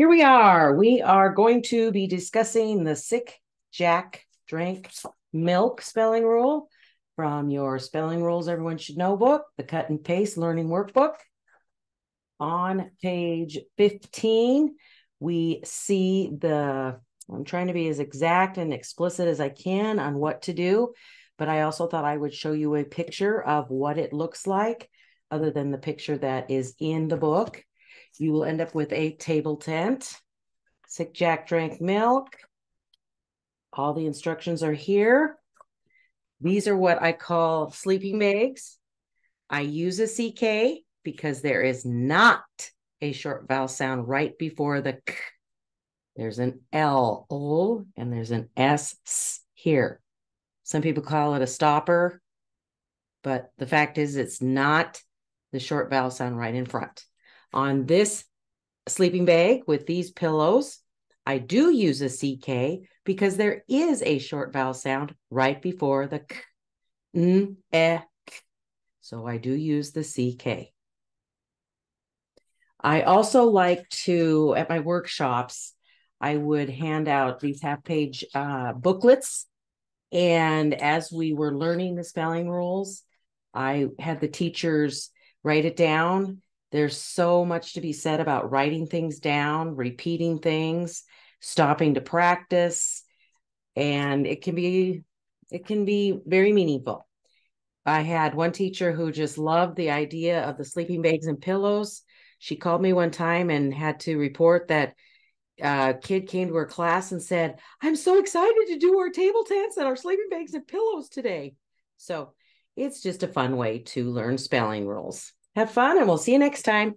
Here we are. We are going to be discussing the sick Jack drank milk spelling rule from your spelling rules everyone should know book, the cut and paste learning workbook. On page 15, we see the I'm trying to be as exact and explicit as I can on what to do, but I also thought I would show you a picture of what it looks like other than the picture that is in the book. You will end up with a table tent. Sick Jack drank milk. All the instructions are here. These are what I call sleeping bags. I use a CK because there is not a short vowel sound right before the k. There's an L, O, and there's an S, s here. Some people call it a stopper, but the fact is it's not the short vowel sound right in front. On this sleeping bag with these pillows, I do use a CK because there is a short vowel sound right before the k, n, e, k. So I do use the CK. I also like to, at my workshops, I would hand out these half page uh, booklets. And as we were learning the spelling rules, I had the teachers write it down. There's so much to be said about writing things down, repeating things, stopping to practice, and it can be it can be very meaningful. I had one teacher who just loved the idea of the sleeping bags and pillows. She called me one time and had to report that a kid came to her class and said, I'm so excited to do our table tents and our sleeping bags and pillows today. So it's just a fun way to learn spelling rules. Have fun, and we'll see you next time.